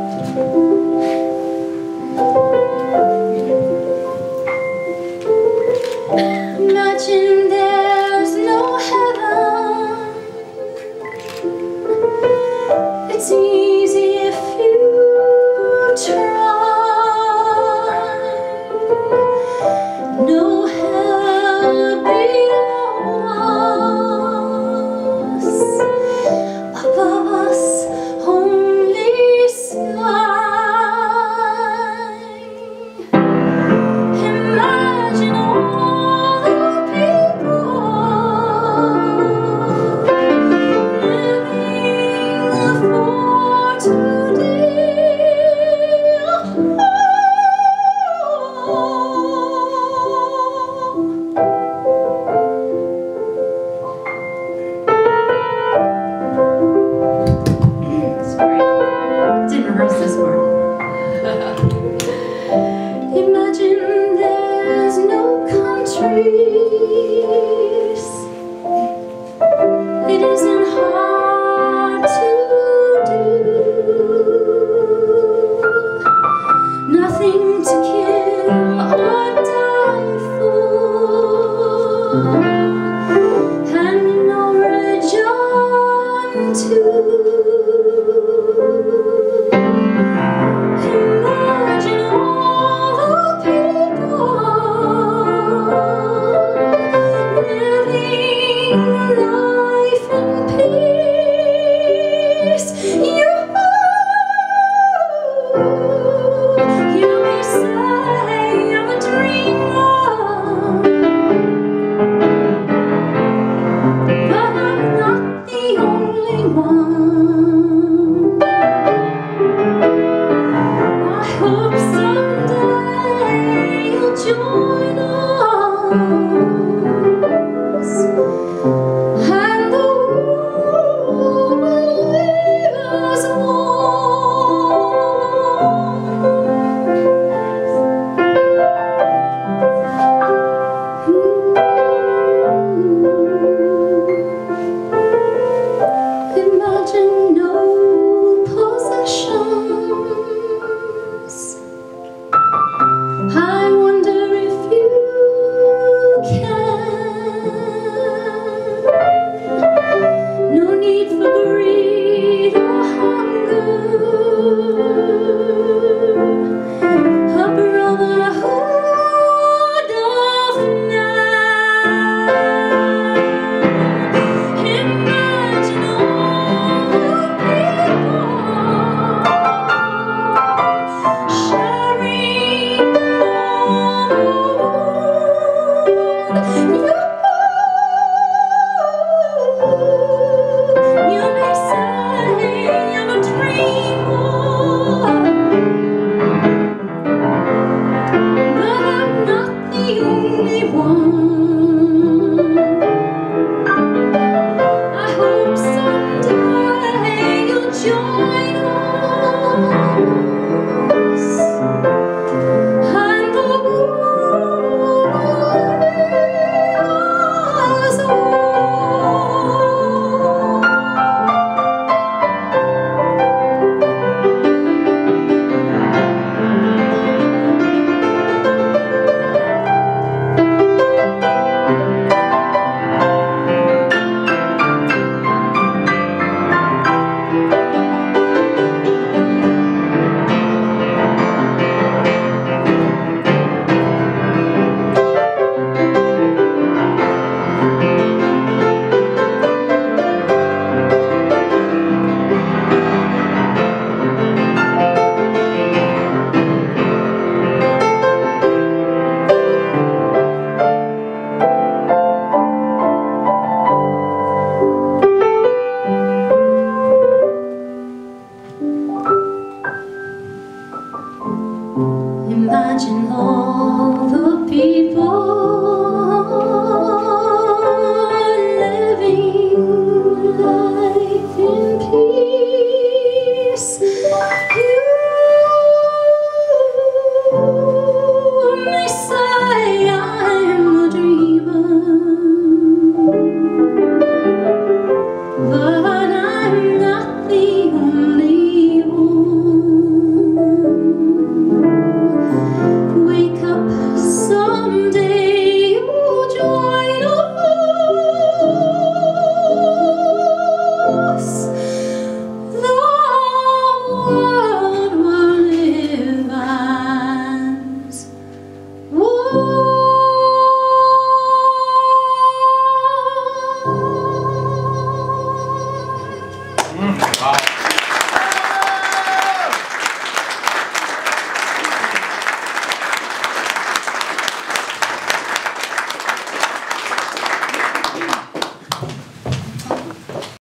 Música 我